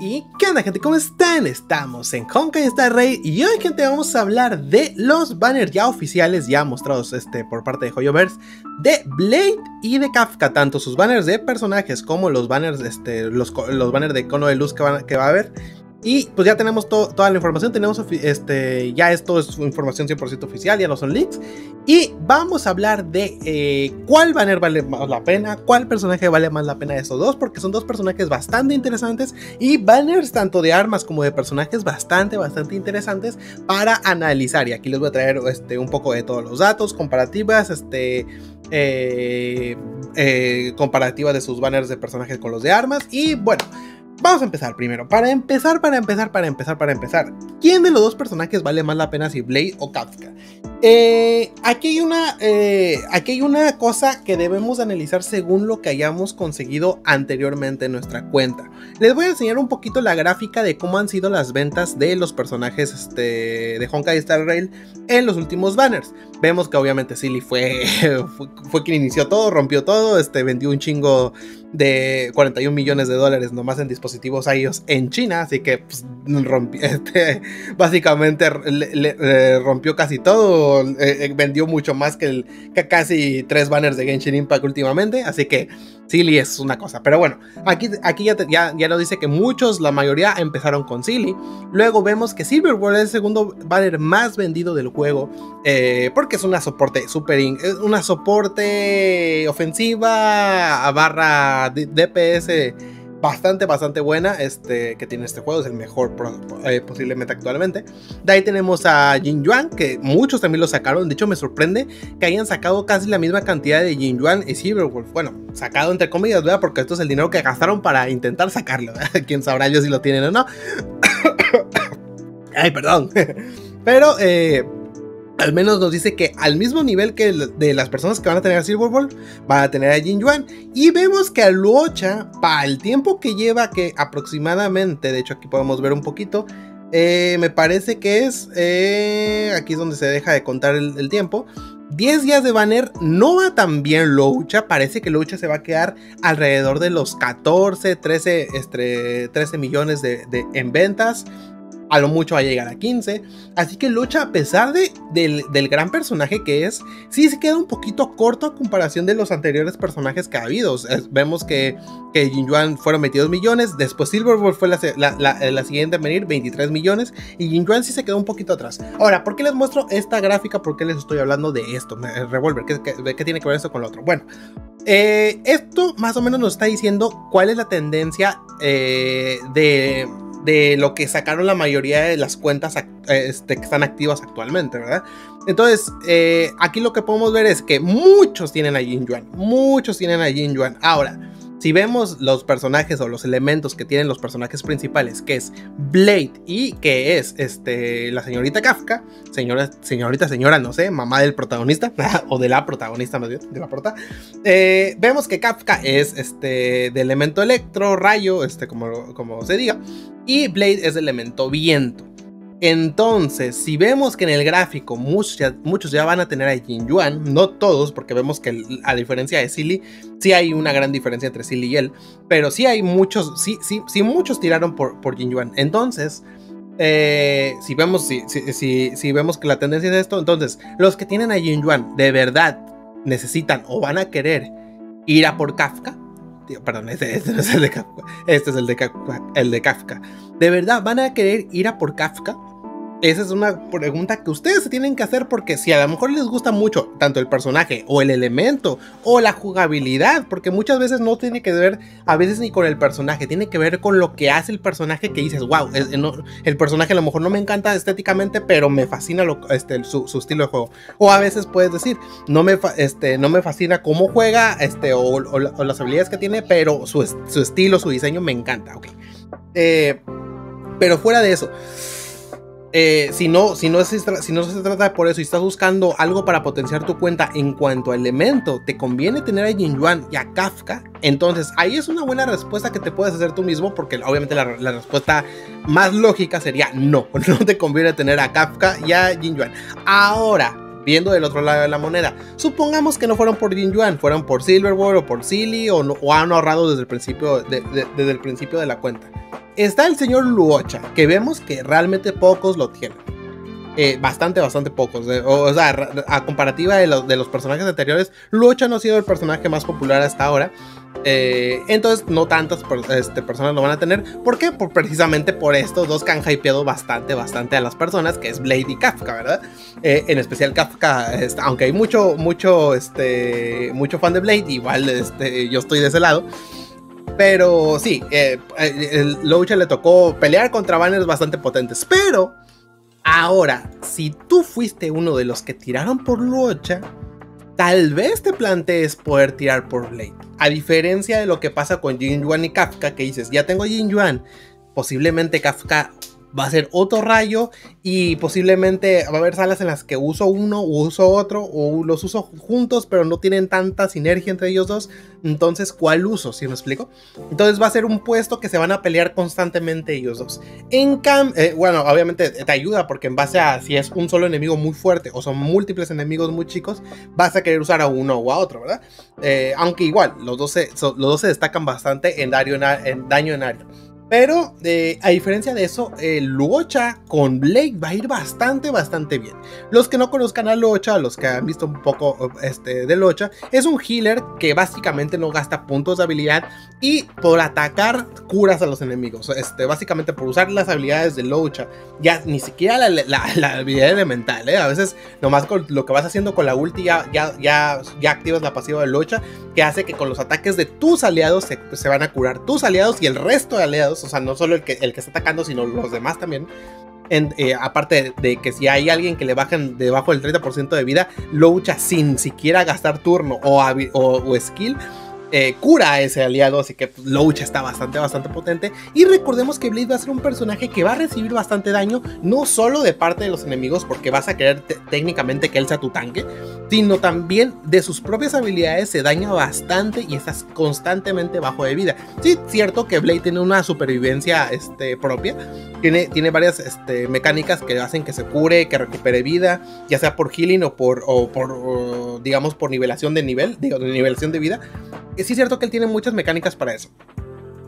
¿Y qué onda gente? ¿Cómo están? Estamos en Honkai Star Rail y hoy gente vamos a hablar de los banners ya oficiales, ya mostrados este, por parte de Hoyoverse, de Blade y de Kafka, tanto sus banners de personajes como los banners, este, los, los banners de cono de luz que, van, que va a haber. Y pues ya tenemos toda la información, tenemos este, ya esto es información 100% oficial, ya no son leaks. Y vamos a hablar de eh, cuál banner vale más la pena, cuál personaje vale más la pena de estos dos, porque son dos personajes bastante interesantes y banners tanto de armas como de personajes bastante, bastante interesantes para analizar. Y aquí les voy a traer este, un poco de todos los datos, comparativas, este, eh, eh, comparativas de sus banners de personajes con los de armas. Y bueno. Vamos a empezar primero. Para empezar, para empezar, para empezar, para empezar. ¿Quién de los dos personajes vale más la pena si Blade o Kafka? Eh, aquí, hay una, eh, aquí hay una cosa que debemos analizar según lo que hayamos conseguido anteriormente en nuestra cuenta. Les voy a enseñar un poquito la gráfica de cómo han sido las ventas de los personajes este, de Honkai Star Rail en los últimos banners. Vemos que obviamente Silly fue, fue, quien inició todo, rompió todo, este, vendió un chingo de 41 millones de dólares nomás en dispositivos iOS en China, así que pues, este, básicamente le, rompió casi todo, eh, eh, vendió mucho más que, que casi tres banners de Genshin Impact últimamente, así que Silly es una cosa. Pero bueno, aquí, aquí ya, ya, ya, nos dice que muchos, la mayoría empezaron con Silly. Luego vemos que Silverbolt es el segundo banner más vendido del juego. Eh, porque es una soporte super, una soporte ofensiva a barra DPS bastante, bastante buena este, que tiene este juego. Es el mejor eh, posiblemente actualmente. De ahí tenemos a Jin Yuan, que muchos también lo sacaron. De hecho, me sorprende que hayan sacado casi la misma cantidad de Jin Yuan y Silverwolf. Bueno, sacado entre comillas, ¿verdad? Porque esto es el dinero que gastaron para intentar sacarlo. Quién sabrá yo si lo tienen o no. Ay, perdón. Pero, eh, al menos nos dice que al mismo nivel que de las personas que van a tener a Silver Ball, van a tener a Jin Yuan. Y vemos que a Luocha, para el tiempo que lleva, que aproximadamente, de hecho aquí podemos ver un poquito, eh, me parece que es, eh, aquí es donde se deja de contar el, tiempo. 10 días de banner no va tan bien Lucha. Parece que Lucha se va a quedar alrededor de los 14, 13, 13 millones de, en ventas a lo mucho va a llegar a 15. Así que Lucha, a pesar de, del, gran personaje que es, sí se queda un poquito corto a comparación de los anteriores personajes que ha habido. vemos que, que Jin Yuan fueron 22 millones, después Silverbolt fue la, la, siguiente a venir, 23 millones, y Jin Yuan sí se quedó un poquito atrás. Ahora, ¿por qué les muestro esta gráfica? ¿Por qué les estoy hablando de esto? Revolver, ¿qué, qué, tiene que ver esto con lo otro? Bueno, eh, esto más o menos nos está diciendo cuál es la tendencia eh, de de lo que sacaron la mayoría de las cuentas este, que están activas actualmente, ¿verdad? Entonces, eh, aquí lo que podemos ver es que muchos tienen a Jin Yuan, muchos tienen a Jin Yuan. Ahora, si vemos los personajes o los elementos que tienen los personajes principales, que es Blade y que es este, la señorita Kafka, señora, señorita, señora, no sé, mamá del protagonista, o de la protagonista más bien, de la prota, eh, vemos que Kafka es este, de elemento electro, rayo, este, como, como se diga, y Blade es de elemento viento. Entonces, si vemos que en el gráfico muchos ya, muchos ya van a tener a Jin Yuan, no todos, porque vemos que a diferencia de Silly, sí hay una gran diferencia entre Silly y él, pero sí hay muchos, sí, sí, sí muchos tiraron por, por Jin Yuan. Entonces, eh, si, vemos, si, si, si, vemos que la tendencia es esto, entonces los que tienen a Jin Yuan de verdad necesitan o van a querer ir a por Kafka, perdón, este, este, no es el de Kafka. Este es el de Kafka, el de Kafka. ¿De verdad van a querer ir a por Kafka? Esa es una pregunta que ustedes se tienen que hacer porque si a lo mejor les gusta mucho tanto el personaje o el elemento o la jugabilidad, porque muchas veces no tiene que ver a veces ni con el personaje, tiene que ver con lo que hace el personaje que dices, wow, el, personaje a lo mejor no me encanta estéticamente, pero me fascina este, su, estilo de juego. O a veces puedes decir, no me, este, no me fascina cómo juega este, o, las habilidades que tiene, pero su, estilo, su diseño me encanta, ok. Eh, pero fuera de eso. Eh, si, no, si, no se, si no se trata por eso y estás buscando algo para potenciar tu cuenta en cuanto a elemento, te conviene tener a Jin Yuan y a Kafka. Entonces, ahí es una buena respuesta que te puedes hacer tú mismo, porque obviamente la, respuesta más lógica sería no, no te conviene tener a Kafka y a Jin Yuan. Ahora, viendo del otro lado de la moneda. Supongamos que no fueron por Jin Yuan, fueron por Silverboard o por Silly o, han ahorrado desde el principio desde el principio de la cuenta. Está el señor Luocha, que vemos que realmente pocos lo tienen. Eh, bastante, bastante pocos. o, sea, a comparativa de, los personajes anteriores, Luocha no ha sido el personaje más popular hasta ahora. Eh, entonces, no tantas este, personas lo van a tener. ¿Por qué? Por, precisamente por estos dos que han hypeado bastante, bastante a las personas, que es Blade y Kafka, ¿verdad? Eh, en especial Kafka, este, aunque hay mucho, mucho, este, mucho fan de Blade, igual este, yo estoy de ese lado. Pero sí, eh, el Lucha le tocó pelear contra banners bastante potentes. Pero ahora, si tú fuiste uno de los que tiraron por Lucha, tal vez te plantees poder tirar por Blade. A diferencia de lo que pasa con Jin Yuan y Kafka, que dices, ya tengo Jin Yuan, posiblemente Kafka va a ser otro rayo y posiblemente va a haber salas en las que uso uno o uso otro o los uso juntos pero no tienen tanta sinergia entre ellos dos. Entonces, ¿cuál uso? ¿Sí me explico? Entonces va a ser un puesto que se van a pelear constantemente ellos dos. En cam, eh, bueno, obviamente te ayuda porque en base a si es un solo enemigo muy fuerte o son múltiples enemigos muy chicos, vas a querer usar a uno o a otro, ¿verdad? Eh, aunque igual, los dos, se, los dos se destacan bastante en, daño en área. Pero eh, a diferencia de eso, el Luocha con Blake va a ir bastante, bastante bien. Los que no conozcan a Luocha, los que han visto un poco este, de Luocha, es un healer que básicamente no gasta puntos de habilidad y por atacar curas a los enemigos. Este, básicamente por usar las habilidades de Luocha, ya ni siquiera la, habilidad elemental. ¿eh? A veces nomás lo que vas haciendo con la ulti ya, activas la pasiva de Luocha, que hace que con los ataques de tus aliados se van a curar tus aliados y el resto de aliados o sea, no solo el que, el que está atacando, sino los demás también. Eh, aparte de, que si hay alguien que le bajan debajo del 30% de vida, lucha sin siquiera gastar turno o, o skill eh, cura a ese aliado, así que Louch está bastante, bastante potente. Y recordemos que Blade va a ser un personaje que va a recibir bastante daño, no solo de parte de los enemigos, porque vas a querer técnicamente que él sea tu tanque, sino también de sus propias habilidades se daña bastante y estás constantemente bajo de vida. Sí, cierto que Blade tiene una supervivencia este, propia, tiene, tiene varias este, mecánicas que hacen que se cure, que recupere vida, ya sea por healing o por, o por digamos, por nivelación de nivel, digo, de nivelación de vida sí es cierto que él tiene muchas mecánicas para eso.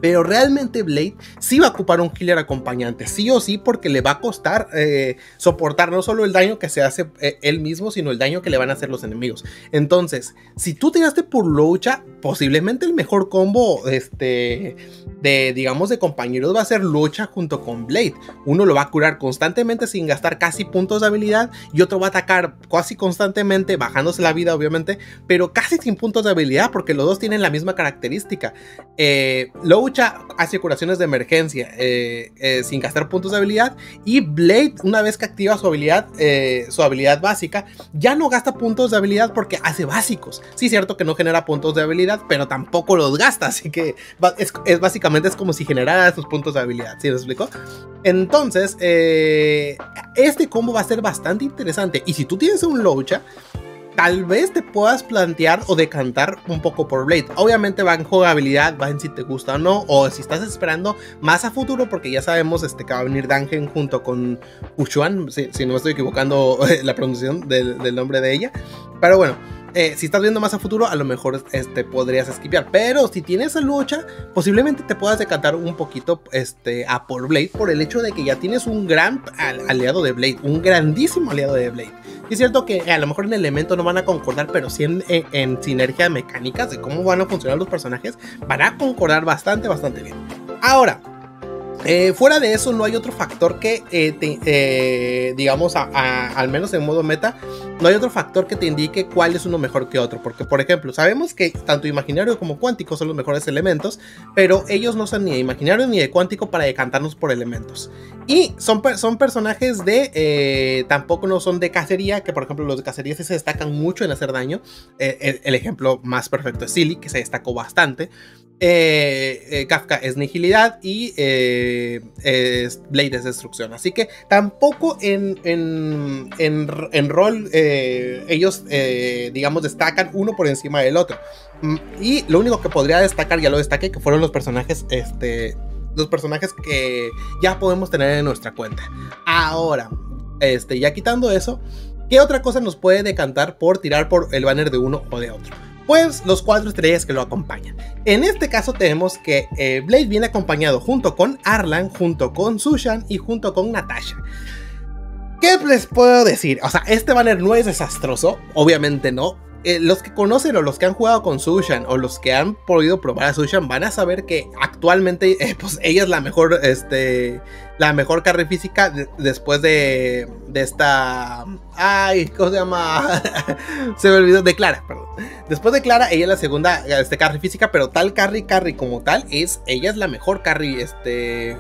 Pero realmente Blade sí va a ocupar un healer acompañante, sí o sí, porque le va a costar eh, soportar no solo el daño que se hace eh, él mismo, sino el daño que le van a hacer los enemigos. Entonces, si tú tiraste por lucha, posiblemente el mejor combo este, de, digamos, de compañeros va a ser lucha junto con Blade. Uno lo va a curar constantemente sin gastar casi puntos de habilidad y otro va a atacar casi constantemente, bajándose la vida, obviamente, pero casi sin puntos de habilidad, porque los dos tienen la misma característica. Eh, hace curaciones de emergencia eh, eh, sin gastar puntos de habilidad. Y Blade, una vez que activa su habilidad, eh, su habilidad básica, ya no gasta puntos de habilidad porque hace básicos. Sí, cierto que no genera puntos de habilidad, pero tampoco los gasta. Así que es, básicamente es como si generara sus puntos de habilidad. ¿Sí me explico? Entonces, este combo va a ser bastante interesante. Y si tú tienes un Loucha, tal vez te puedas plantear o decantar un poco por Blade. Obviamente va en jugabilidad, va en si te gusta o no, o si estás esperando más a futuro, porque ya sabemos este, que va a venir Dangen junto con Uchuan, si, no me estoy equivocando la pronunciación del, nombre de ella. Pero bueno, eh, si estás viendo más a futuro, a lo mejor este, podrías esquivar. Pero si tienes a lucha, posiblemente te puedas decantar un poquito este, a por Blade por el hecho de que ya tienes un gran aliado de Blade, un grandísimo aliado de Blade es cierto que a lo mejor en elemento no van a concordar, pero sí en, sinergia de mecánicas de cómo van a funcionar los personajes, van a concordar bastante, bastante bien. Ahora, eh, fuera de eso, no hay otro factor que, eh, eh, digamos, al menos en modo meta, no hay otro factor que te indique cuál es uno mejor que otro. Porque, por ejemplo, sabemos que tanto imaginario como cuántico son los mejores elementos, pero ellos no son ni de imaginario ni de cuántico para decantarnos por elementos. Y son, son personajes de, tampoco no son de cacería, que por ejemplo los de cacería se destacan mucho en hacer daño. El, ejemplo más perfecto es Silly, que se destacó bastante. Eh, eh, Kafka es nihilidad y eh, Blade es destrucción. Así que tampoco en, en, rol ellos, digamos, destacan uno por encima del otro. Mm, y lo único que podría destacar, ya lo destaqué, que fueron los personajes, este, los personajes que ya podemos tener en nuestra cuenta. Ahora, este, ya quitando eso, ¿qué otra cosa nos puede decantar por tirar por el banner de uno o de otro? Pues los cuatro estrellas que lo acompañan. En este caso tenemos que eh, Blade viene acompañado junto con Arlan, junto con Sushan y junto con Natasha. ¿Qué les puedo decir? O sea, este banner no es desastroso, obviamente no. Eh, los que conocen o los que han jugado con Sushan o los que han podido probar a Sushan van a saber que actualmente eh, pues ella es la mejor este la mejor carry física después de, de esta ay cómo se llama se me olvidó de Clara perdón. Después de Clara ella es la segunda este carry física pero tal carry carry como tal es ella es la mejor carry este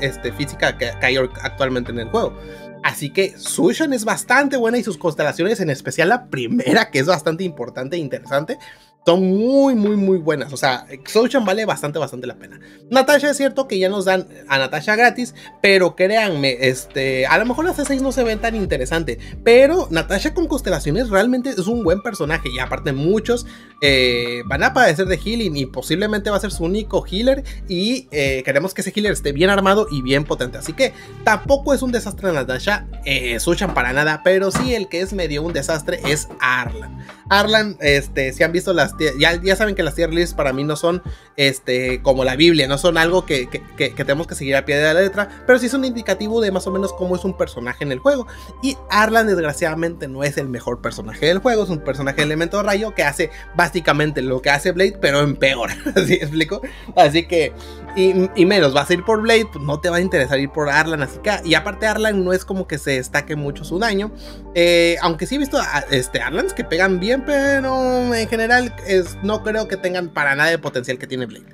este física que, que hay actualmente en el juego. Así que Sushan es bastante buena y sus constelaciones, en especial la primera, que es bastante importante e interesante, son muy, muy, muy buenas. O sea, Soulchan vale bastante, bastante la pena. Natasha es cierto que ya nos dan a Natasha gratis, pero créanme, este, a lo mejor la C6 no se ve tan interesante, pero Natasha con constelaciones realmente es un buen personaje y aparte muchos eh, van a padecer de healing y posiblemente va a ser su único healer y eh, queremos que ese healer esté bien armado y bien potente. Así que tampoco es un desastre Natasha, eh, para nada, pero sí el que es medio un desastre es Arlan. Arlan, este, si han visto las ya, ya saben que las tier lists para mí no son este, como la Biblia, no son algo que, tenemos que seguir a pie de la letra, pero sí es un indicativo de más o menos cómo es un personaje en el juego. Y Arlan, desgraciadamente, no es el mejor personaje del juego, es un personaje de elemento rayo que hace básicamente lo que hace Blade, pero en peor. ¿Así explico? Así que, y, menos, vas a ir por Blade, pues no te va a interesar ir por Arlan, así que, y aparte, Arlan no es como que se destaque mucho su daño, eh, aunque sí he visto este, Arlans que pegan bien, pero en general no creo que tengan para nada el potencial que tiene Blade.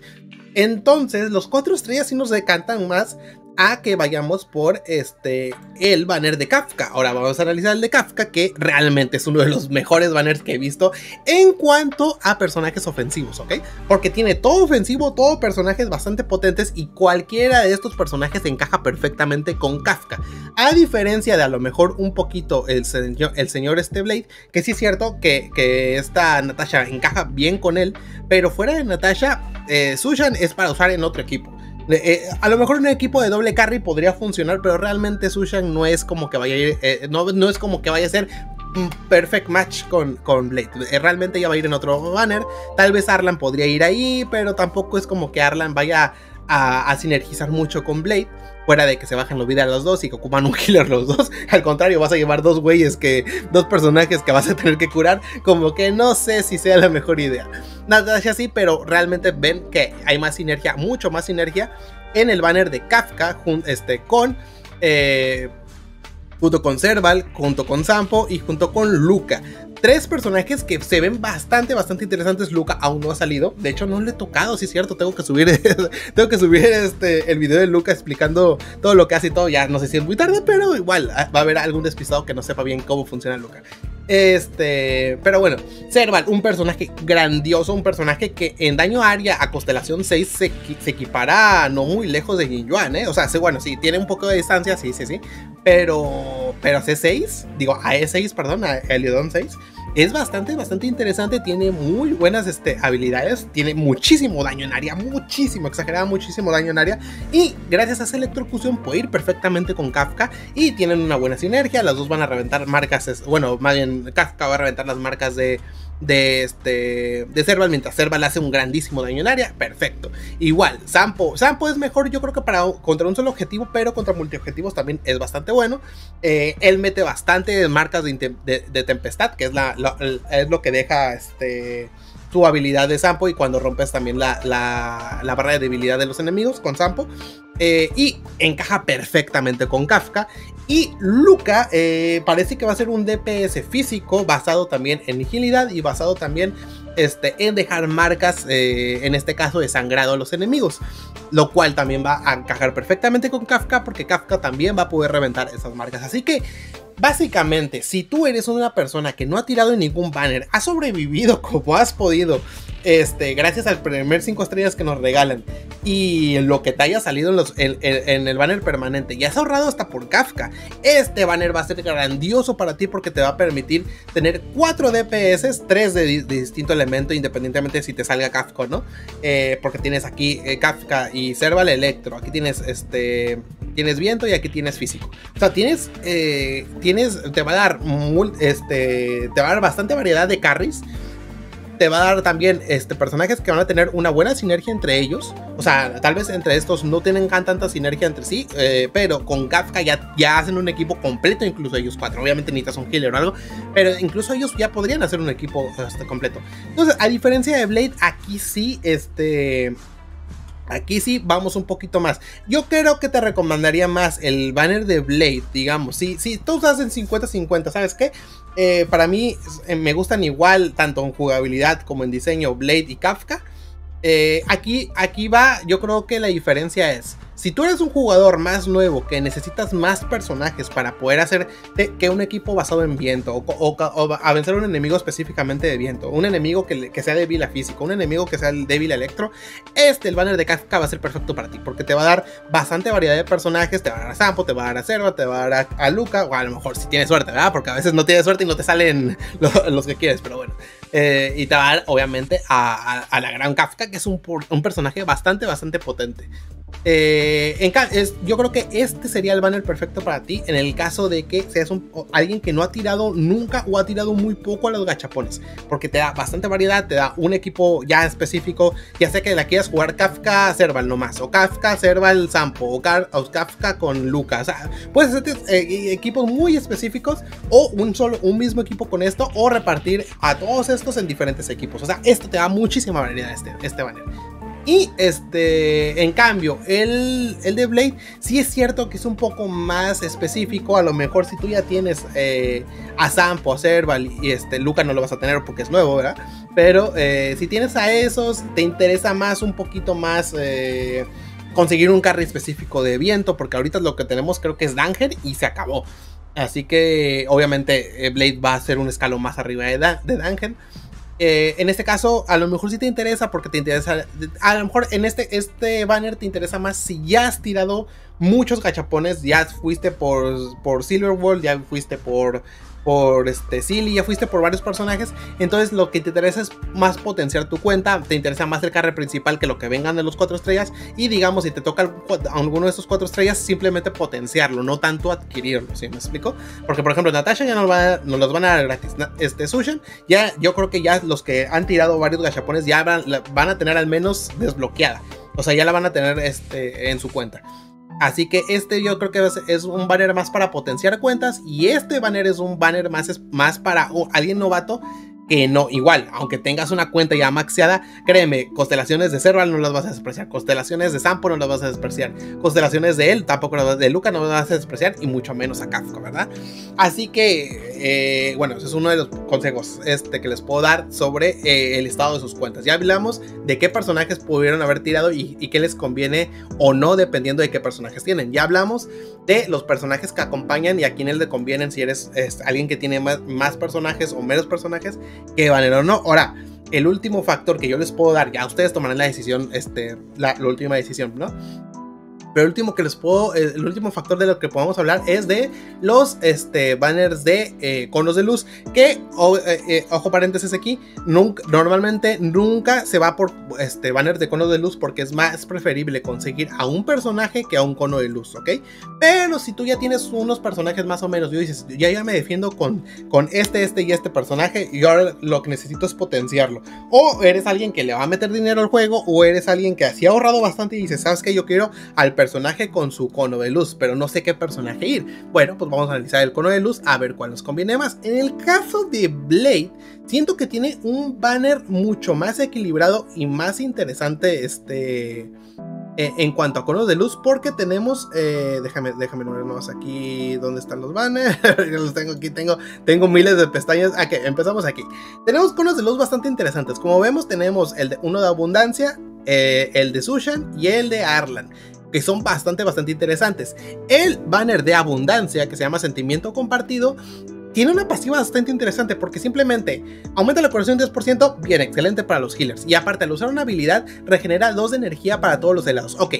Entonces, los cuatro estrellas sí nos decantan más a que vayamos por este el banner de Kafka. Ahora vamos a analizar el de Kafka, que realmente es uno de los mejores banners que he visto en cuanto a personajes ofensivos, ¿ok? Porque tiene todo ofensivo, todo personajes bastante potentes y cualquiera de estos personajes encaja perfectamente con Kafka. A diferencia de a lo mejor un poquito el señor, el este que sí es cierto que, que esta Natasha encaja bien con él, pero fuera de Natasha, eh, Sushan es para usar en otro equipo. Eh, a lo mejor un equipo de doble carry podría funcionar, pero realmente Sushan no es como que vaya a ir, eh, no, no, es como que vaya a ser perfect match con, con Blade. Eh, realmente ya va a ir en otro banner. Tal vez Arlan podría ir ahí, pero tampoco es como que Arlan vaya a, sinergizar mucho con Blade. Fuera de que se bajen los vida los dos y que ocupan un healer los dos. Al contrario, vas a llevar dos güeyes que. dos personajes que vas a tener que curar. Como que no sé si sea la mejor idea. Nada así, pero realmente ven que hay más sinergia, mucho más sinergia en el banner de Kafka este, con. Eh, junto con Serval, junto con Sampo y junto con Luca tres personajes que se ven bastante, bastante interesantes. Luca aún no ha salido. De hecho, no le he tocado, si es cierto. Tengo que subir, tengo que subir este, el video de Luca explicando todo lo que hace y todo. Ya no sé si es muy tarde, pero igual ah, va a haber algún despistado que no sepa bien cómo funciona Luca. Este, pero bueno, Serval, un personaje grandioso, un personaje que en daño área a constelación 6 se, se equipara no muy lejos de Yuan, ¿eh? O sea, bueno, sí, tiene un poco de distancia, sí, sí, sí. Pero, pero C6, digo, a E6, perdón, a Heliodon 6 es bastante, bastante interesante. Tiene muy buenas este, habilidades. Tiene muchísimo daño en área. Muchísimo, exagerado, muchísimo daño en área. Y gracias a esa electrocución puede ir perfectamente con Kafka. Y tienen una buena sinergia. Las dos van a reventar marcas. Bueno, más bien Kafka va a reventar las marcas de de este de Serval mientras Serval hace un grandísimo daño en área, perfecto. Igual, Sampo, Sampo es mejor yo creo que para contra un solo objetivo, pero contra multiobjetivos también es bastante bueno. Eh, él mete bastante marcas de, tempestad, que es, la, es lo que deja este su habilidad de Sampo y cuando rompes también la, la, barra de debilidad de los enemigos con Sampo. Eh, y encaja perfectamente con Kafka. Y Luca eh, parece que va a ser un DPS físico basado también en agilidad y basado también este, en dejar marcas, eh, en este caso de sangrado a los enemigos. Lo cual también va a encajar perfectamente con Kafka porque Kafka también va a poder reventar esas marcas. Así que Básicamente, si tú eres una persona que no ha tirado ningún banner, ha sobrevivido como has podido, este, gracias al primer 5 estrellas que nos regalan y lo que te haya salido en, el banner permanente y has ahorrado hasta por Kafka, este banner va a ser grandioso para ti porque te va a permitir tener 4 DPS, 3 de, distinto elemento, independientemente de si te salga Kafka no, eh, porque tienes aquí eh, Kafka y Serval Electro, aquí tienes este tienes viento y aquí tienes físico. O sea, tienes, eh, tienes, te va a dar, este, te va a dar bastante variedad de carries. te va a dar también este, personajes que van a tener una buena sinergia entre ellos. O sea, tal vez entre estos no tienen tanta sinergia entre sí, eh, pero con Kafka ya, ya hacen un equipo completo, incluso ellos cuatro. Obviamente necesitas un healer o algo, pero incluso ellos ya podrían hacer un equipo este, completo. Entonces, a diferencia de Blade, aquí sí, este Aquí sí vamos un poquito más. Yo creo que te recomendaría más el banner de Blade, digamos. Si, si todos hacen 50-50, ¿sabes qué? Eh, para mí eh, me gustan igual, tanto en jugabilidad como en diseño, Blade y Kafka. Eh, aquí, aquí va, yo creo que la diferencia es si tú eres un jugador más nuevo que necesitas más personajes para poder hacer que un equipo basado en viento o, a vencer a un enemigo específicamente de viento, un enemigo que, sea débil a físico, un enemigo que sea débil a electro, este, el banner de Kafka va a ser perfecto para ti porque te va a dar bastante variedad de personajes, te va a dar a Sampo, te va a dar a Serva, te va a dar a, Luca, o a lo mejor si tienes suerte, ¿verdad? Porque a veces no tienes suerte y no te salen los, que quieres, pero bueno. Eh, y te va a dar, obviamente, a, la gran Kafka, que es un, un personaje bastante, bastante potente. Eh, en, es, yo creo que este sería el banner perfecto para ti en el caso de que seas un, alguien que no ha tirado nunca o ha tirado muy poco a los gachapones, porque te da bastante variedad, te da un equipo ya específico, ya sea que la quieras jugar Kafka Serval nomás, o Kafka Serval Sampo, o, Kafka con Lucas, o sea, puedes hacer eh, equipos muy específicos o un solo, un mismo equipo con esto, o repartir a todos estos en diferentes equipos, o sea, esto te da muchísima variedad este, este banner. Y este, en cambio, el, el, de Blade sí es cierto que es un poco más específico. A lo mejor si tú ya tienes eh, a Sampo, a Serval y este, Luca no lo vas a tener porque es nuevo, ¿verdad? Pero eh, si tienes a esos, te interesa más, un poquito más eh, conseguir un carry específico de viento. Porque ahorita lo que tenemos creo que es Danger y se acabó. Así que obviamente Blade va a ser un escalón más arriba de, Danger. Eh, en este caso, a lo mejor sí te interesa porque te interesa. A lo mejor en este, este banner te interesa más si ya has tirado muchos gachapones, ya fuiste por, por Silver World, ya fuiste por por este Silly, ya fuiste por varios personajes. Entonces lo que te interesa es más potenciar tu cuenta. Te interesa más el carre principal que lo que vengan de los cuatro estrellas. Y digamos, si te toca alguno de estos cuatro estrellas, simplemente potenciarlo, no tanto adquirirlo. ¿Sí me explico? Porque por ejemplo, Natasha ya no, va, no los van a dar gratis. Este Sushan, ya yo creo que ya los que han tirado varios gachapones ya van, van a tener al menos desbloqueada. O sea, ya la van a tener este, en su cuenta. Así que este yo creo que es, un banner más para potenciar cuentas y este banner es un banner más, más para alguien novato que no, igual, aunque tengas una cuenta ya maxeada, créeme, constelaciones de Serval no las vas a despreciar, constelaciones de Sampo no las vas a despreciar, constelaciones de él tampoco las de Luca no las vas a despreciar y mucho menos a Kafka, ¿verdad? Así que, eh, bueno, ese es uno de los consejos este, que les puedo dar sobre eh, el estado de sus cuentas. Ya hablamos de qué personajes pudieron haber tirado y, qué les conviene o no dependiendo de qué personajes tienen. Ya hablamos de los personajes que acompañan y a quiénes le convienen si eres alguien que tiene más, personajes o menos personajes que banner o no. Ahora, el último factor que yo les puedo dar, ya ustedes tomarán la decisión, este, la, la última decisión, ¿no? Pero el último que les puedo, eh, el último factor de lo que podemos hablar es de los este, banners de eh, conos de luz. Que, eh, ojo paréntesis aquí, normalmente nunca se va por este, banners de conos de luz porque es más preferible conseguir a un personaje que a un cono de luz, ¿ok? Pero si tú ya tienes unos personajes más o menos, yo dices, ya, ya me defiendo con, con este, este y este personaje y ahora lo que necesito es potenciarlo. O eres alguien que le va a meter dinero al juego o eres alguien que así ha ahorrado bastante y dices, ¿sabes qué? Yo quiero al personaje con su cono de luz, pero no sé qué personaje ir. Bueno, pues vamos a analizar el cono de luz a ver cuál nos conviene más. En el caso de Blade, siento que tiene un banner mucho más equilibrado y más interesante este e, en cuanto a conos de luz, porque tenemos, eh, déjame, déjame más aquí, ¿dónde están los banners? los tengo aquí, tengo, tengo miles de pestañas. Ok, empezamos aquí. Tenemos conos de luz bastante interesantes. Como vemos, tenemos el de uno de abundancia, eh, el de Sushan y el de Arlan que son bastante, bastante interesantes. El banner de abundancia, que se llama Sentimiento Compartido, tiene una pasiva bastante interesante porque simplemente aumenta la curación 10%, bien, excelente para los healers. Y aparte, al usar una habilidad, regenera 2 de energía para todos los helados. Ok,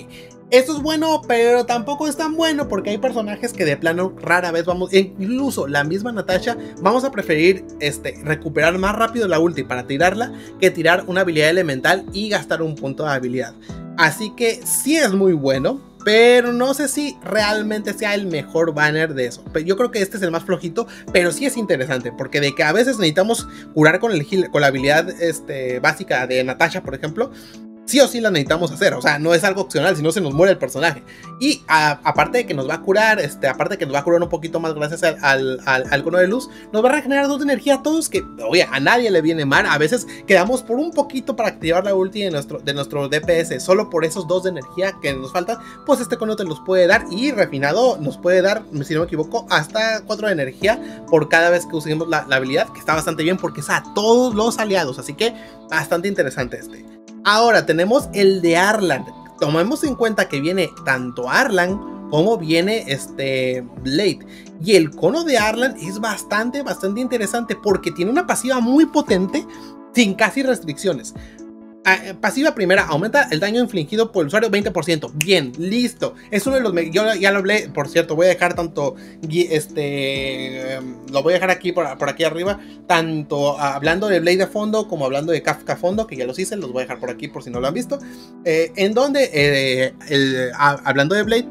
esto es bueno, pero tampoco es tan bueno porque hay personajes que de plano rara vez vamos, incluso la misma Natasha, vamos a preferir este, recuperar más rápido la ulti para tirarla que tirar una habilidad elemental y gastar un punto de habilidad. Así que sí es muy bueno, pero no sé si realmente sea el mejor banner de eso. Yo creo que este es el más flojito, pero sí es interesante, porque de que a veces necesitamos curar con, el, con la habilidad este, básica de Natasha, por ejemplo, sí o sí la necesitamos hacer. O sea, no es algo opcional, si no se nos muere el personaje. Y aparte de que nos va a curar, este, aparte de que nos va a curar un poquito más gracias al, al, cono de luz, nos va a regenerar dos de energía a todos. Que, oye, a nadie le viene mal. A veces quedamos por un poquito para activar la ulti de nuestro, de nuestro DPS. Solo por esos dos de energía que nos faltan, pues este cono te los puede dar. Y refinado nos puede dar, si no me equivoco, hasta 4 de energía por cada vez que usemos la, la habilidad. Que está bastante bien porque es a todos los aliados. Así que bastante interesante este. Ahora tenemos el de Arlan. Tomemos en cuenta que viene tanto Arlan como viene este Blade. Y el cono de Arlan es bastante, bastante interesante porque tiene una pasiva muy potente sin casi restricciones. Ah, eh, pasiva primera, aumenta el daño infligido por el usuario 20%. Bien, listo. Es uno de los. Yo ya lo hablé, por cierto, voy a dejar tanto. Este. Em, lo voy a dejar aquí por, aquí arriba. Tanto hablando de Blade de fondo como hablando de Kafka fondo, que ya los hice, los voy a dejar por aquí por si no lo han visto. Eh, en donde, eh, hablando de Blade.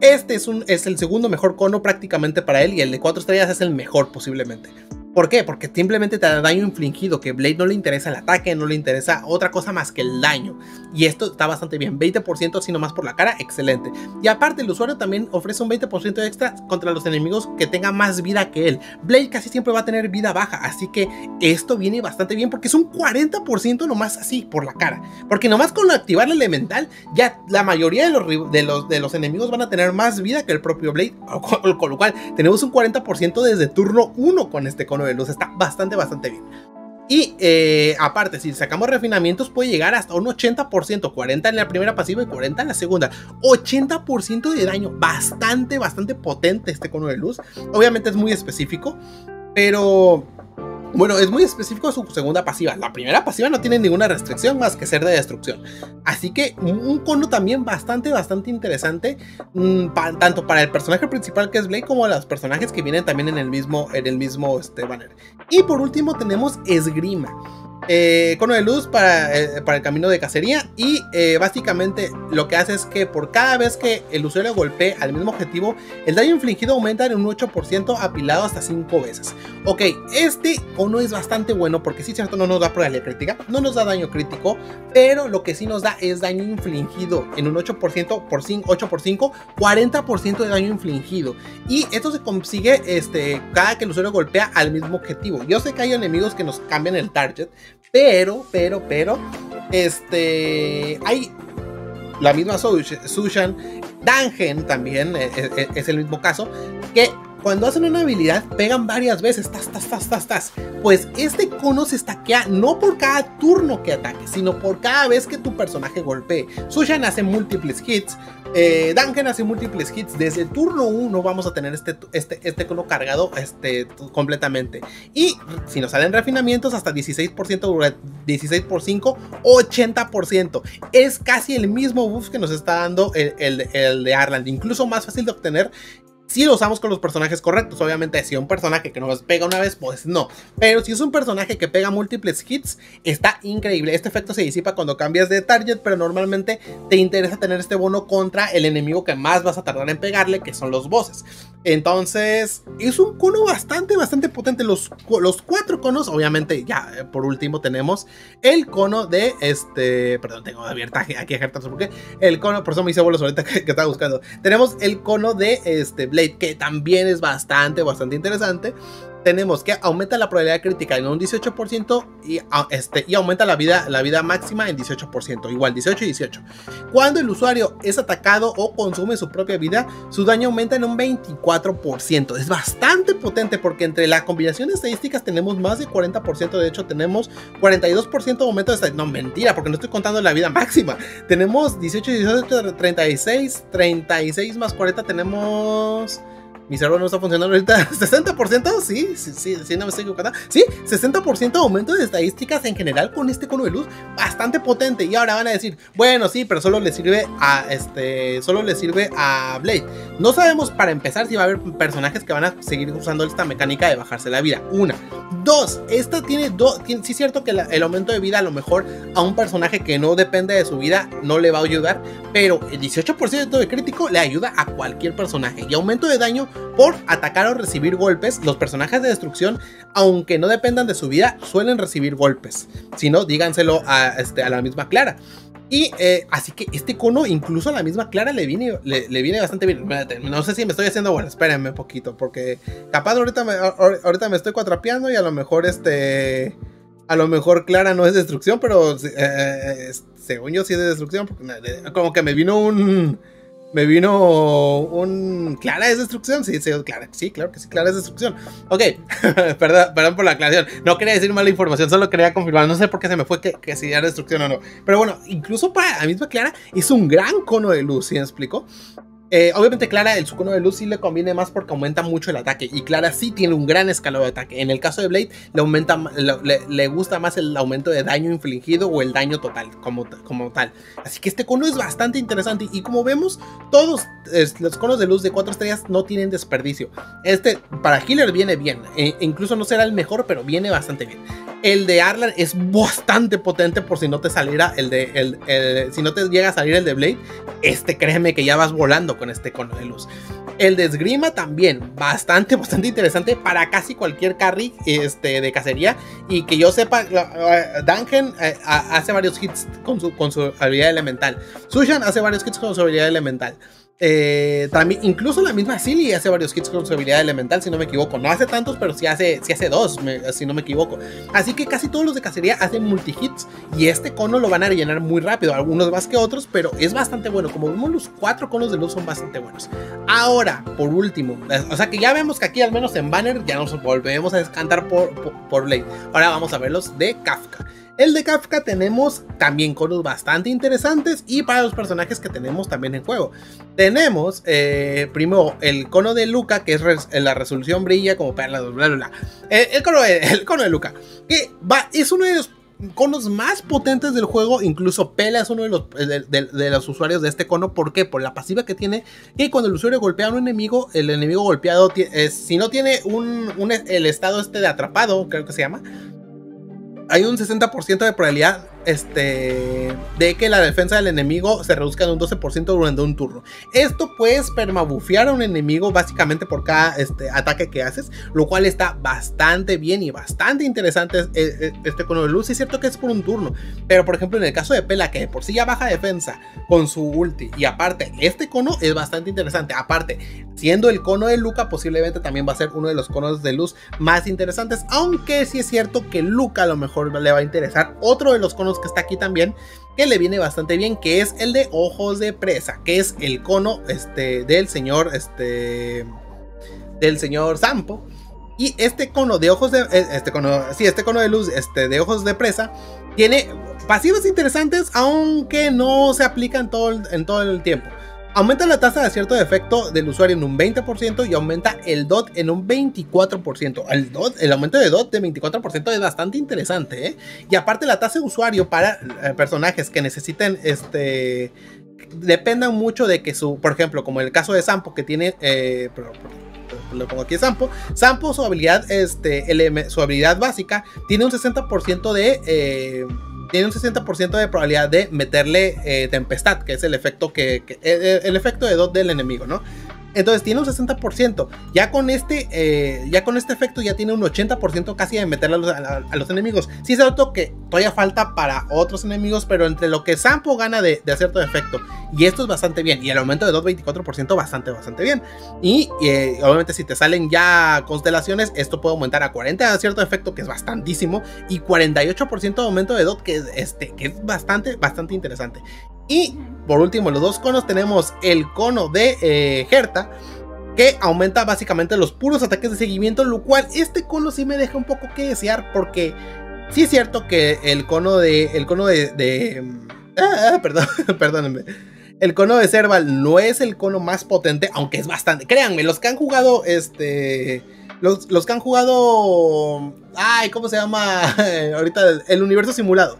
Este es, un, es el segundo mejor cono prácticamente para él y el de 4 estrellas es el mejor posiblemente. ¿Por qué? Porque simplemente te da daño infligido, que Blade no le interesa el ataque, no le interesa otra cosa más que el daño. Y esto está bastante bien, 20% así nomás por la cara, excelente. Y aparte el usuario también ofrece un 20% extra contra los enemigos que tengan más vida que él. Blade casi siempre va a tener vida baja, así que esto viene bastante bien porque es un 40% nomás así por la cara. Porque nomás con activar el elemental, ya la mayoría de los, de de los enemigos van a tener más vida que el propio Blade. Con, lo cual tenemos un 40% desde turno 1 con este cono de luz. Está bastante, bastante bien. Y eh, aparte, si sacamos refinamientos, puede llegar hasta un 80%, 40 en la primera pasiva y 40 en la segunda. 80% de daño, bastante, bastante potente este cono de luz. Obviamente es muy específico, pero bueno, es muy específico su segunda pasiva. La primera pasiva no tiene ninguna restricción más que ser de destrucción. Así que un cono también bastante, bastante interesante. Mm, tanto para el personaje principal que es Blade como los personajes que vienen también en el mismo, en el mismo este, banner. Y por último tenemos Esgrima eh, cono de luz para, eh, para, el camino de cacería y eh, básicamente lo que hace es que por cada vez que el usuario golpee al mismo objetivo, el daño infligido aumenta en un 8% apilado hasta 5 veces. Ok, este cono es bastante bueno porque sí, cierto, no nos da probabilidad crítica, no nos da daño crítico, pero lo que sí nos da es daño infligido en un 8% por 5, 8 por 5, 40% de daño infligido. Y esto se consigue este, cada que el usuario golpea al mismo objetivo. Yo sé que hay enemigos que nos cambian el target, pero, pero, pero, este, hay la misma Sushan, Dangen también eh, eh, eh, es, el mismo caso, que cuando hacen una habilidad pegan varias veces, tas, tas, tas, tas, tas. Pues este cono se estaquea no por cada turno que ataque, sino por cada vez que tu personaje golpee. Sushan hace múltiples hits, eh, Duncan hace múltiples hits. Desde turno 1 vamos a tener este, este, este cono cargado este, completamente. Y si nos salen refinamientos, hasta 16%, 16 por 5, 80%. Es casi el mismo buff que nos está dando el, el de Arland. Incluso más fácil de obtener si lo usamos con los personajes correctos. Obviamente, si un personaje que nos pega una vez, pues no. Pero si es un personaje que pega múltiples hits, está increíble. Este efecto se disipa cuando cambias de target, pero normalmente te interesa tener este bono contra el enemigo que más vas a tardar en pegarle, que son los bosses. Entonces, es un cono bastante, bastante potente. Los, los cuatro conos, obviamente, ya eh, por último tenemos el cono de este. Perdón, tengo abierta aquí abierta, porque el cono, por eso me hice bolos ahorita que, estaba buscando. Tenemos el cono de este Que también es bastante, bastante interesante tenemos que aumenta la probabilidad crítica en un 18% y, ah, este, y aumenta la vida, la vida máxima en 18%, igual 18 y 18. Cuando el usuario es atacado o consume su propia vida, su daño aumenta en un 24%. Es bastante potente porque entre la combinación de estadísticas tenemos más de 40%, de hecho tenemos 42% de aumento de No, mentira, porque no estoy contando la vida máxima. Tenemos 18, 18, 36, 36 más 40 tenemos... Mi cerebro no está funcionando ahorita. ¿60%? Sí, sí, sí, sí, no me estoy equivocando. Sí, 60% aumento de estadísticas en general con este cono de luz. Bastante potente. Y ahora van a decir, bueno, sí, pero solo le sirve a este. Solo le sirve a Blade. No sabemos para empezar si va a haber personajes que van a seguir usando esta mecánica de bajarse la vida. Una. Dos, esta tiene dos. Sí, es cierto que el aumento de vida, a lo mejor a un personaje que no depende de su vida, no le va a ayudar. Pero el 18% de crítico le ayuda a cualquier personaje. Y aumento de daño por atacar o recibir golpes. Los personajes de destrucción, aunque no dependan de su vida, suelen recibir golpes. Si no, díganselo a, este, la misma Clara. Y eh, así que este cono, incluso a la misma Clara, le viene, le, viene bastante bien. No sé si me estoy haciendo bueno, espérenme un poquito, porque capaz ahorita me, ahorita me estoy cuatrapeando y a lo mejor este. A lo mejor Clara no es destrucción, pero eh, eh, según yo sí es de destrucción, porque como que me vino un me vino un. ¿Clara es destrucción? Sí, sí, clara, sí, claro que sí, clara es destrucción. Ok, perdón, por la aclaración. No quería decir mala información, solo quería confirmar. No sé por qué se me fue que, que si era destrucción o no. Pero bueno, incluso para la misma Clara es un gran cono de luz, ¿sí me explico? Eh, obviamente Clara, el sucono de luz sí le conviene más porque aumenta mucho el ataque. Y Clara sí tiene un gran escalado de ataque. En el caso de Blade, le, aumenta, le, gusta más el aumento de daño infligido o el daño total como, como tal. Así que este cono es bastante interesante. Y como vemos, todos los conos de luz de 4 estrellas no tienen desperdicio. Este para Healer viene bien. E incluso no será el mejor, pero viene bastante bien. El de Arlan es bastante potente por si no te saliera el de. El, si no te llega a salir el de Blade. Este créeme que ya vas volando con este cono de luz. El de Esgrima también. Bastante, bastante interesante para casi cualquier carry este, de cacería. Y que yo sepa, Duncan eh, hace varios hits con su, con su habilidad elemental. Sushan hace varios hits con su habilidad elemental. Eh, también, incluso la misma Silly hace varios hits con su habilidad elemental, si no me equivoco. No hace tantos, pero sí hace, sí hace dos, si no me equivoco. Así que casi todos los de cacería hacen multi-hits. Y este cono lo van a rellenar muy rápido. Algunos más que otros, pero es bastante bueno. Como vemos, los cuatro conos de luz son bastante buenos. Ahora, por último, o sea que ya vemos que aquí, al menos en banner, ya nos volvemos a descantar por, por, por Blade. Ahora vamos a ver los de Kafka. El de Kafka tenemos también conos bastante interesantes y para los personajes que tenemos también en juego. Tenemos eh, primero el cono de Luca, que es la resolución brilla como perla, bla, bla, bla. Eh, el, cono el cono de Luca, que es uno de los conos más potentes del juego. Incluso Pela es uno de los, de, los usuarios de este cono. ¿Por qué? Por la pasiva que tiene. Que cuando el usuario golpea a un enemigo, el enemigo golpeado, si no tiene un, el estado este de atrapado, creo que se llama, hay un 60% de probabilidad este, de que la defensa del enemigo se reduzca en un 12% durante un turno. Esto puedes permabufear a un enemigo básicamente por cada este, ataque que haces, lo cual está bastante bien y bastante interesante este cono de luz. Es cierto que es por un turno, pero por ejemplo en el caso de Pela, que por sí ya baja defensa con su ulti, y aparte este cono es bastante interesante. Aparte, siendo el cono de Luca, posiblemente también va a ser uno de los conos de luz más interesantes, aunque sí es cierto que Luca a lo mejor le va a interesar otro de los conos que está aquí también, que le viene bastante bien, que es el de ojos de presa, que es el cono este, del señor, este, del señor Sampo. Y este cono de ojos de, eh, este cono, sí, este cono de luz, este, de ojos de presa, tiene pasivos interesantes, aunque no se aplican todo, en todo el tiempo. Aumenta la tasa de acierto de efecto del usuario en un 20% y aumenta el DOT en un 24%. El, DOT, el aumento de DOT de 24% es bastante interesante. ¿eh? Y aparte la tasa de usuario para eh, personajes que necesiten este dependan mucho de que su, por ejemplo, como el caso de Sampo que tiene, eh, lo pongo aquí Sampo, Sampo su habilidad, este, su habilidad básica tiene un 60% de eh, tiene un 60% de probabilidad de meterle eh, tempestad, que es el efecto que, el, efecto de dot del enemigo, ¿no? Entonces tiene un 60%. Ya con este, eh, ya con este efecto ya tiene un 80% casi de meterle a los, enemigos. Sí es cierto que todavía falta para otros enemigos, pero entre lo que Sampo gana de, todo efecto y esto es bastante bien. Y el aumento de 2.24% bastante, bastante bien. Y eh, obviamente si te salen ya constelaciones, esto puede aumentar a 40 de cierto efecto, que es bastantísimo. Y 48% de aumento de DOT, que es, este, que es bastante, bastante interesante. Y por último, los dos conos tenemos el cono de eh, que aumenta básicamente los puros ataques de seguimiento, lo cual este cono sí me deja un poco que desear, porque sí es cierto que el cono de. El cono de. Ah, ah, perdón, perdónenme. El cono de Serval no es el cono más potente, aunque es bastante. Créanme, los que han jugado este. Los, los que han jugado. Ay, ¿cómo se llama? Ahorita el universo simulado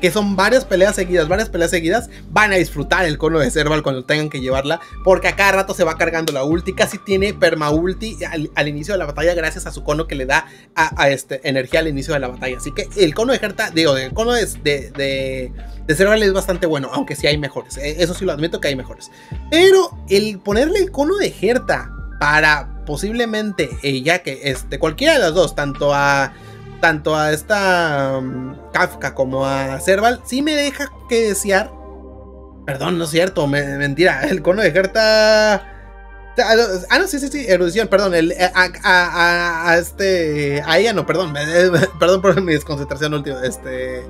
que son varias peleas seguidas, varias peleas seguidas, van a disfrutar el cono de Serval cuando tengan que llevarla, porque a cada rato se va cargando la ulti, casi tiene perma ulti al, inicio de la batalla gracias a su cono que le da a, este, energía al inicio de la batalla. Así que el cono de Herta, digo, el cono de, de, de, Serval es bastante bueno, aunque sí hay mejores, e, eso sí lo admito que hay mejores. Pero el ponerle el cono de Herta para posiblemente, eh, ya que este, cualquiera de las dos, tanto a tanto a esta um, Kafka como a Serval, sí me deja que desear. Perdón, no es cierto, mentira. El cono de Herta. Ah, no, sí, sí, sí, erudición, perdón. El, eh, a, este. A ella no, perdón. Perdón por mi desconcentración última. Este.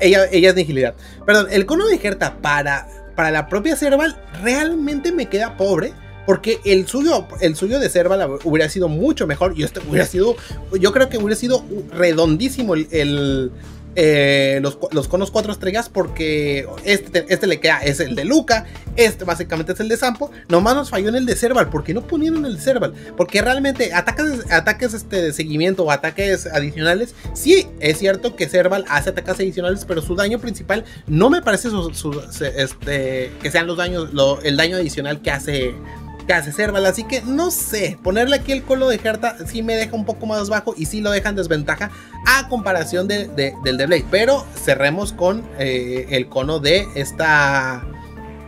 Ella, ella es nihilidad. Perdón, el cono de Herta para, para la propia Serval realmente me queda pobre porque el suyo, el suyo de Serval hubiera sido mucho mejor. Y este hubiera sido. Yo creo que hubiera sido redondísimo el. Eh, los, conos cuatro estrellas. Porque este, este le queda. Es el de Luca. Este básicamente es el de Sampo. Nomás nos falló en el de Serval. ¿Por qué no ponieron el de Serval? Porque realmente ataques, ataques este, de seguimiento o ataques adicionales. Sí, es cierto que Serval hace ataques adicionales. Pero su daño principal no me parece este, que sean los daños. el daño adicional que hace hace Serval. Así que no sé, ponerle aquí el colo de Herta sí me deja un poco más bajo y sí lo deja en desventaja a comparación del de Blade. Pero cerremos con eh, el cono de esta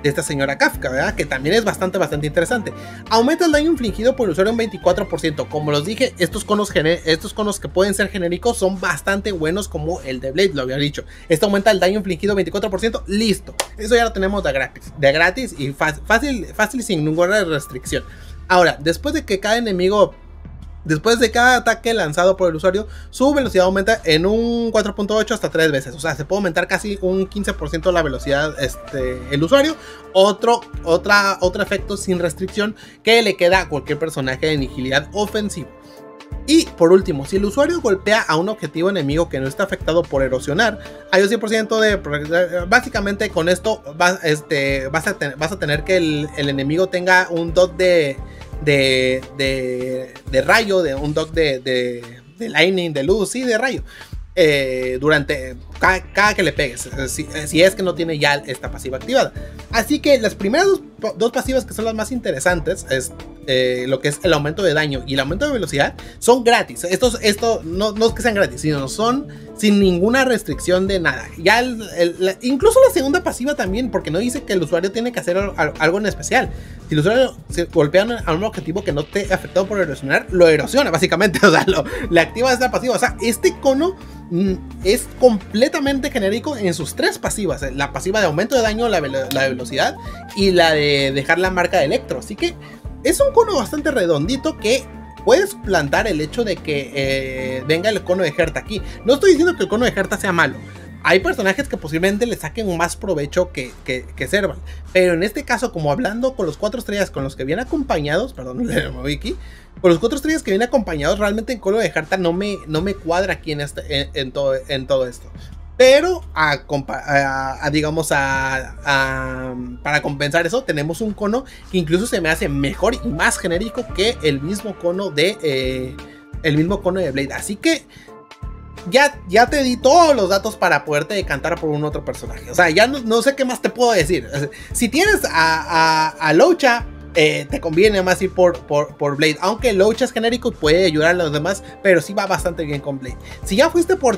de esta señora Kafka, ¿verdad? Que también es bastante, bastante interesante. Aumenta el daño infligido por el usuario un 24%. Como los dije, estos conos, estos conos que pueden ser genéricos son bastante buenos como el de Blade, lo había dicho. Este aumenta el daño infligido 24%, listo. Eso ya lo tenemos de gratis. De gratis y fácil, fácil sin ninguna restricción. Ahora, después de que cada enemigo Después de cada ataque lanzado por el usuario, su velocidad aumenta en un 4.8 hasta 3 veces. O sea, se puede aumentar casi un 15% la velocidad este, el usuario. Otro, otra, otro efecto sin restricción que le queda a cualquier personaje de nihilidad ofensivo. Y por último, si el usuario golpea a un objetivo enemigo que no está afectado por erosionar, hay un 100% de... Básicamente con esto vas, este, vas, a, vas a tener que el enemigo tenga un dot de de, de, de rayo, de un dock de, de, lightning, de luz, sí, de rayo. Eh, durante cada, que le pegues, si, es que no tiene ya esta pasiva activada. Así que las primeras pasivas que son las más interesantes es eh, lo que es el aumento de daño y el aumento de velocidad, son gratis. Estos, esto no, no es que sean gratis, sino son sin ninguna restricción de nada. Ya incluso la segunda pasiva también, porque no dice que el usuario tiene que hacer algo en especial. Si el usuario se golpea a un objetivo que no esté afectado por erosionar, lo erosiona básicamente. O sea, le activa esta pasiva. O sea, este cono Mm, es completamente genérico en sus tres pasivas. La pasiva de aumento de daño, la, de velocidad y la de dejar la marca de electro. Así que es un cono bastante redondito que puedes plantar el hecho de que eh, venga el cono de Herta aquí. No estoy diciendo que el cono de Herta sea malo. Hay personajes que posiblemente le saquen más provecho que, que, que Serval. Pero en este caso, como hablando con los cuatro estrellas con los que vienen acompañados, perdón, le aquí, con los cuatro estrellas que vienen acompañados, realmente en Colo de Harta no me, no me cuadra aquí en, este, en, todo, en todo esto. Pero, a, digamos, a, para compensar eso, tenemos un cono que incluso se me hace mejor y más genérico que el mismo cono de. Eh, el mismo cono de Blade. Así que. Ya, ya te di todos los datos para poderte decantar por un otro personaje. O sea, ya no, no sé qué más te puedo decir. Si tienes a, a, Locha, eh, te conviene más ir por, por, Blade. Aunque Loach es genérico, puede ayudar a los demás, pero sí va bastante bien con Blade. Si ya fuiste por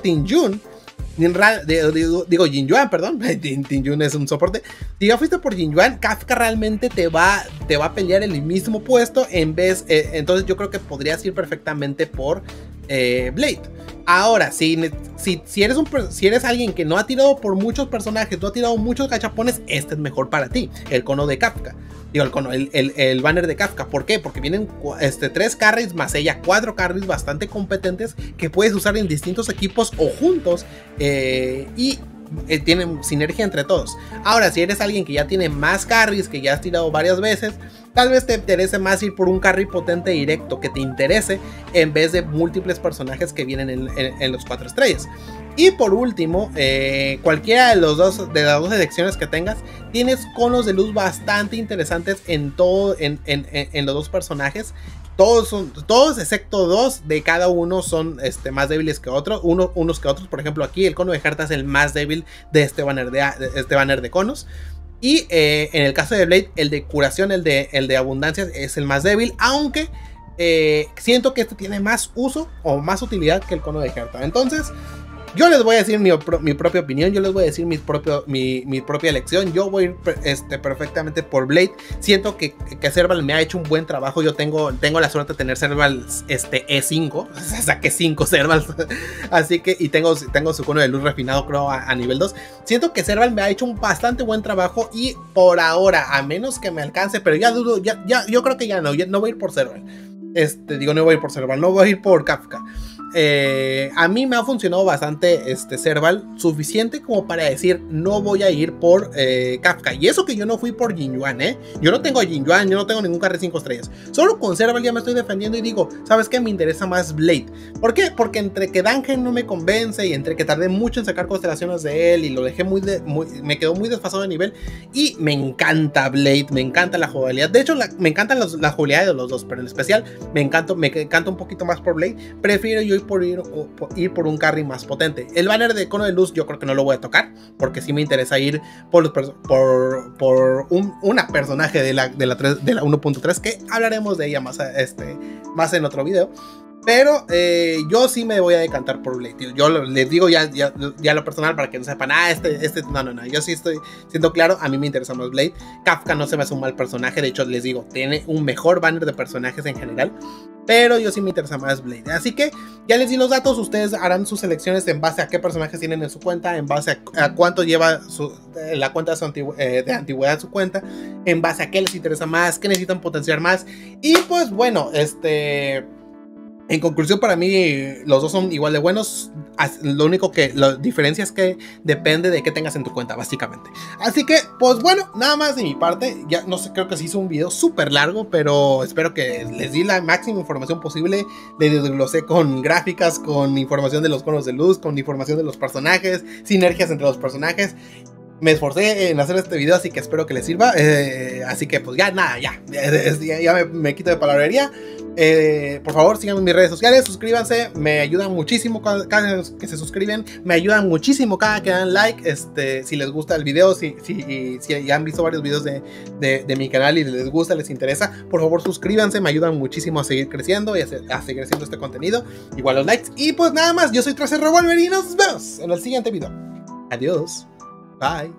Digo Jinjuan, perdón, Tinjun es un soporte. Si ya fuiste por Jinjuan, Kafka realmente te va, te va a pelear el mismo puesto en vez, eh, entonces yo creo que podrías ir perfectamente por eh, Blade. Ahora, si, si, si, eres un, si eres alguien que no ha tirado por muchos personajes, no ha tirado muchos gachapones, este es mejor para ti, el cono de Kafka. Digo, el, el, el, banner de Kafka. ¿Por qué? Porque vienen este, tres carries más ella, cuatro carries bastante competentes que puedes usar en distintos equipos o juntos. Eh, y eh, tienen sinergia entre todos. Ahora, si eres alguien que ya tiene más carries, que ya has tirado varias veces, tal vez te interese más ir por un carry potente directo que te interese en vez de múltiples personajes que vienen en, los cuatro estrellas. Y por último, eh, cualquiera de, los dos, de las dos elecciones que tengas, tienes conos de luz bastante interesantes en todo, en, en los dos personajes todos son, todos excepto dos de cada uno son este, más débiles que otros, uno, unos que otros. Por ejemplo, aquí el cono de Herta es el más débil de este banner de, este banner de conos. Y eh, en el caso de Blade, el de curación, el de, el de abundancia es el más débil, aunque eh, siento que este tiene más uso o más utilidad que el cono de Herta. Entonces, yo les voy a decir mi, propia opinión, yo les voy a decir mi, propia elección. Yo voy este, perfectamente por Blade. Siento que, que Serval me ha hecho un buen trabajo. Yo tengo, la suerte de tener Serval este, E5. Saqué 5 Serval. Así que, y tengo, su cono de luz refinado, creo, a, nivel 2. Siento que Serval me ha hecho un bastante buen trabajo. Y por ahora, a menos que me alcance, pero ya dudo, ya, ya, yo creo que ya no, no voy a ir por Serval. Este, digo, no voy a ir por Serval, no voy a ir por Kafka. Eh, a mí me ha funcionado bastante este Serval, suficiente como para decir no voy a ir por eh, Kafka. Y eso que yo no fui por Jinyuan, ¿eh? Yo no tengo Jinyuan, yo no tengo ningún carro 5 estrellas. Solo con Serval ya me estoy defendiendo y digo, ¿sabes qué? Me interesa más Blade. ¿Por qué? Porque entre que Dangen no me convence y entre que tardé mucho en sacar constelaciones de él y lo dejé muy, me quedó muy desfasado de nivel. Y me encanta Blade, me encanta la jugabilidad. De hecho, me encantan la jugabilidad de los dos, pero en especial me encanta, me encanta un poquito más por Blade. Prefiero yo por ir, ir por un carry más potente. El banner de cono de luz yo creo que no lo voy a tocar, porque sí me interesa ir por, por, por un una personaje de la, de la, de la 1.3, que hablaremos de ella más, este, más en otro video. Pero eh, yo sí me voy a decantar por Blade. Yo les digo ya, lo personal para que no sepan, ah, este, este, no, no, no. Yo sí estoy siendo claro, a mí me interesa más Blade. Kafka no se me hace un mal personaje, de hecho les digo, tiene un mejor banner de personajes en general. Pero yo sí me interesa más Blade. Así que ya les di los datos. Ustedes harán sus selecciones en base a qué personajes tienen en su cuenta. En base a, cuánto lleva la cuenta de, eh, de antigüedad su cuenta. En base a qué les interesa más. Qué necesitan potenciar más. Y pues bueno, este en conclusión, para mí los dos son igual de buenos. Lo único que la diferencia es que depende de qué tengas en tu cuenta, básicamente. Así que, pues bueno, nada más de mi parte. Ya no sé, creo que se hizo un video súper largo, pero espero que les di la máxima información posible. Le desglosé con gráficas, con información de los conos de luz, con información de los personajes, sinergias entre los personajes me esforcé en hacer este video, así que espero que les sirva. Eh, así que pues ya nada, ya, ya, me, quito de palabrería. Eh, por favor, síganme en mis redes sociales, suscríbanse, me ayudan muchísimo cada, que se suscriben, me ayudan muchísimo cada que dan like, este, si les gusta el video, si, si, si ya han visto varios videos de, de, mi canal y les gusta, les interesa, por favor suscríbanse, me ayudan muchísimo a seguir creciendo y a, seguir haciendo este contenido, igual los likes, y pues nada más, yo soy Tracer Revolver y nos vemos en el siguiente video. Adiós. Bye.